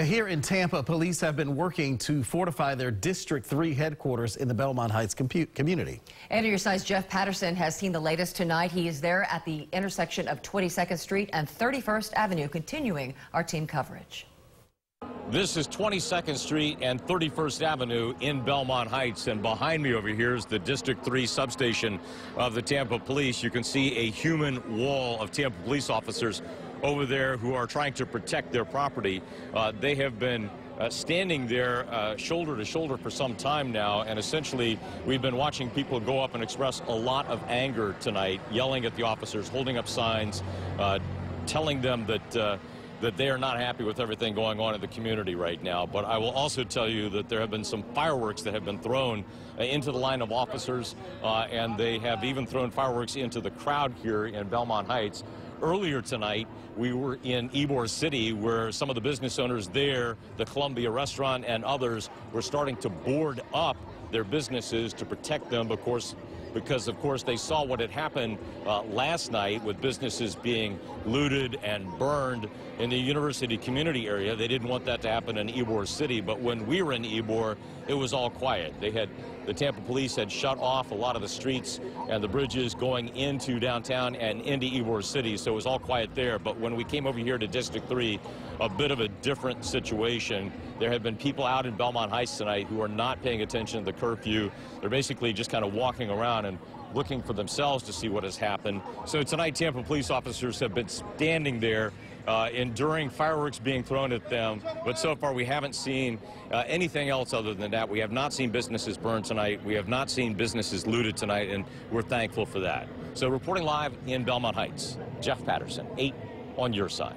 Uh, here in Tampa, police have been working to fortify their District 3 headquarters in the Belmont Heights community. And your side's Jeff Patterson has seen the latest tonight. He is there at the intersection of 22nd Street and 31st Avenue, continuing our team coverage. This is 22nd Street and 31st Avenue in Belmont Heights, and behind me over here is the District 3 substation of the Tampa Police. You can see a human wall of Tampa police officers over there who are trying to protect their property. Uh, they have been uh, standing there uh, shoulder to shoulder for some time now, and essentially we've been watching people go up and express a lot of anger tonight, yelling at the officers, holding up signs, uh, telling them that uh, that they are not happy with everything going on in the community right now. But I will also tell you that there have been some fireworks that have been thrown uh, into the line of officers, uh, and they have even thrown fireworks into the crowd here in Belmont Heights. Earlier tonight, we were in Ybor City where some of the business owners there, the Columbia restaurant and others, were starting to board up their businesses to protect them, of course, because, of course, they saw what had happened uh, last night with businesses being looted and burned in the university community area. They didn't want that to happen in Ybor City, but when we were in Ybor, it was all quiet. They had the Tampa police had shut off a lot of the streets and the bridges going into downtown and into Ybor City, so it was all quiet there. But when we came over here to District 3, a bit of a different situation. There have been people out in Belmont Heights tonight who are not paying attention to the curfew. They're basically just kind of walking around and looking for themselves to see what has happened. So tonight, Tampa police officers have been standing there uh, enduring fireworks being thrown at them. But so far, we haven't seen uh, anything else other than that. We have not seen businesses burned tonight. We have not seen businesses looted tonight, and we're thankful for that. So reporting live in Belmont Heights, Jeff Patterson, 8 on your side.